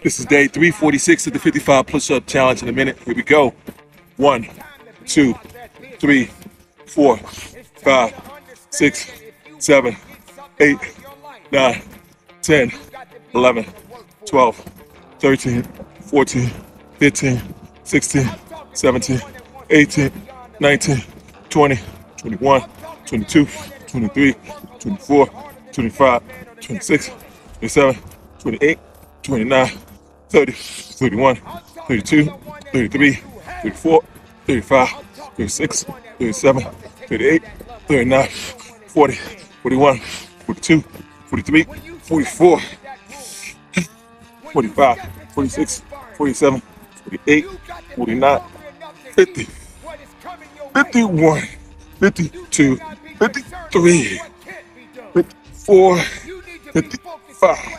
This is day 346 of the 55 push up challenge in a minute. Here we go. One, two, three, four, five, six, seven, eight, nine, 10, 11, 12, 13, 14, 15, 16, 17, 18, 19, 20, 21, 22, 23, 24, 25, 26, 27, 28, 29, 30, 31, 32, 33, 34, 35, 36, 37, 38, 39, 40, 41, 42, 43, 44, 45, 46, 47, 48, 49, 50, 51, 52, 53, 54, 55,